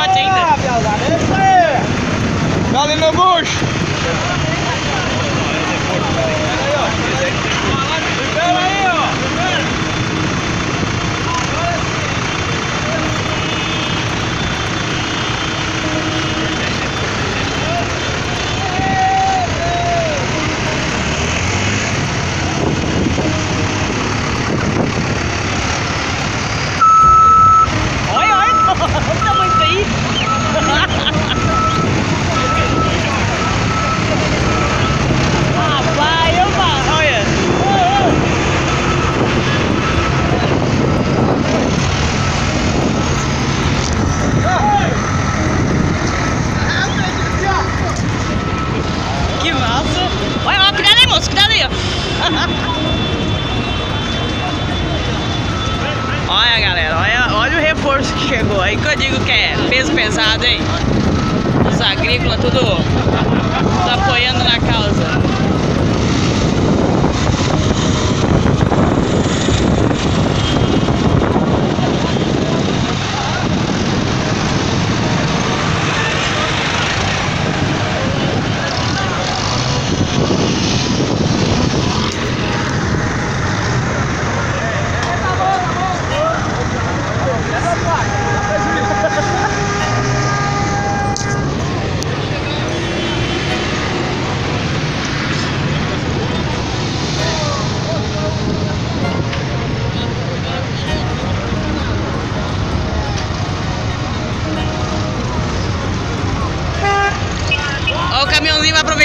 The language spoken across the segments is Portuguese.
filhote ainda. Ah, meu Olha no bucho. Chegou. Aí que eu digo que é peso pesado, hein? Os agrícolas tudo, tudo apoiando na causa.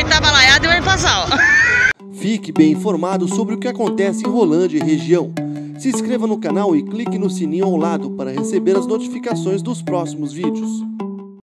Caminhãozinho vai aproveitar a balaiada e vai passar, ó. Fique bem informado sobre o que acontece em Rolândia e região. Se inscreva no canal e clique no sininho ao lado para receber as notificações dos próximos vídeos.